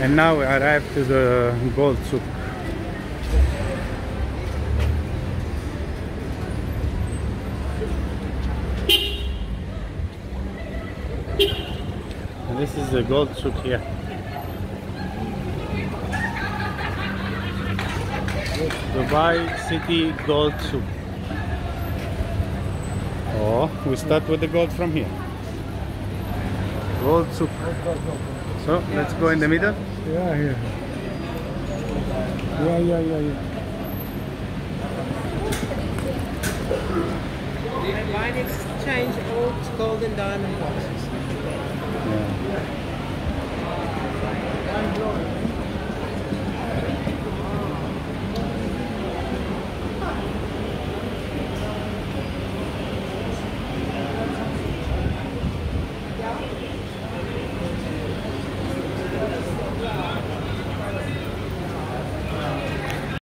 And now we arrived to the gold souk. And this is the gold souk here. Dubai City Gold Souk. Oh, we start with the gold from here. Gold souk. So let's go in the middle. Yeah, here. Yeah, yeah, yeah, yeah. And mine exchange old gold and diamond boxes. Yeah.